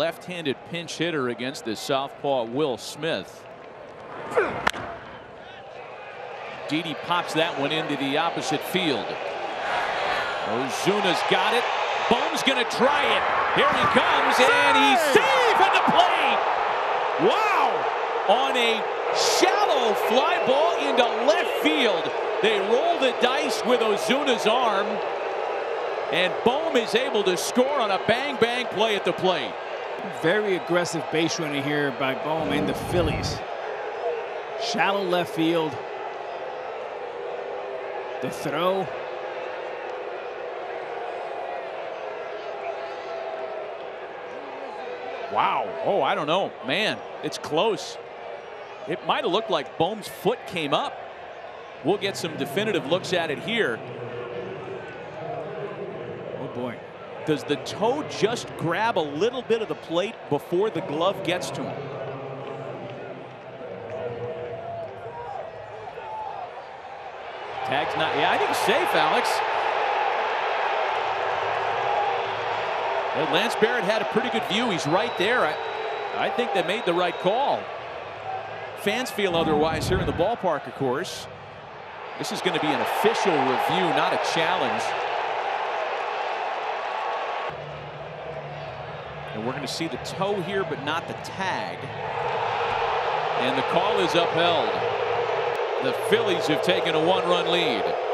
left-handed pinch hitter against the southpaw Will Smith. Didi pops that one into the opposite field. Ozuna's got it. Bohm's going to try it. Here he comes, and he's safe at the plate. Wow! On a shallow fly ball into left field. They roll the dice with Ozuna's arm. And Bohm is able to score on a bang-bang play at the plate. Very aggressive base running here by Bohm and the Phillies. Shallow left field. The throw. Wow. Oh, I don't know. Man, it's close. It might have looked like Bohm's foot came up. We'll get some definitive looks at it here. Oh, boy. Does the toe just grab a little bit of the plate before the glove gets to him? Tag's not. Yeah, I think safe, Alex. Well, Lance Barrett had a pretty good view. He's right there. I, I think they made the right call. Fans feel otherwise here in the ballpark, of course. This is going to be an official review, not a challenge. And we're going to see the toe here, but not the tag. And the call is upheld. The Phillies have taken a one-run lead.